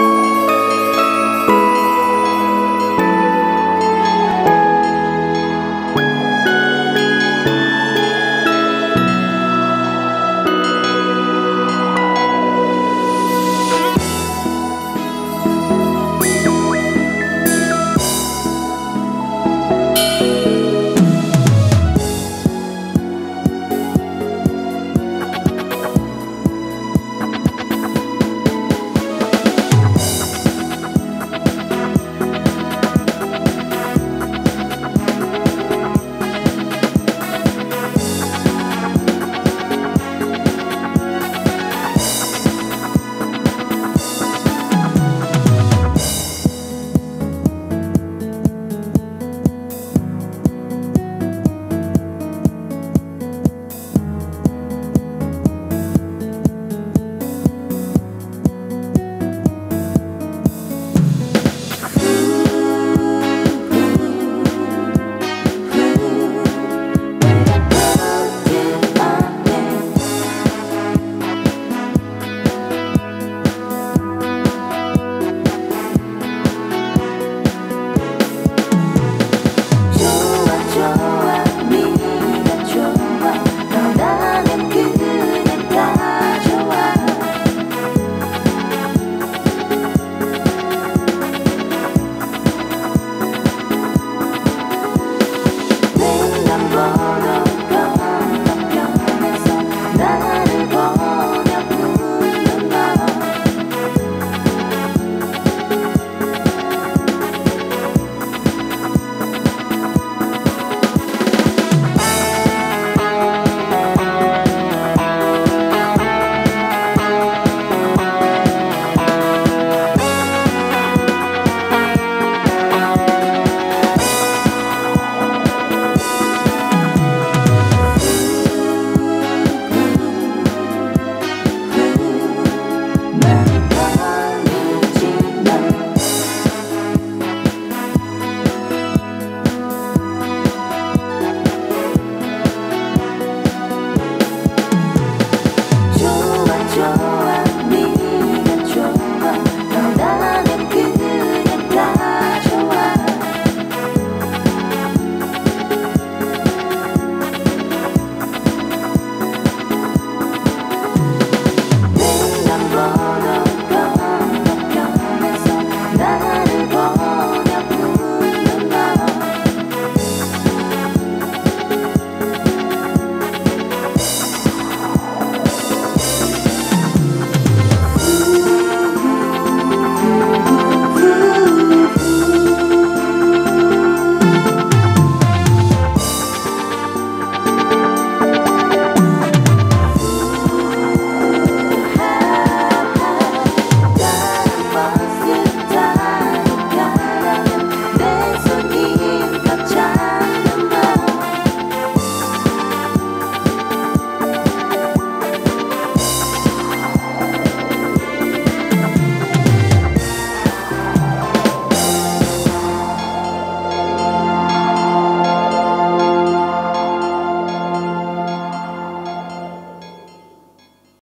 Bye. close.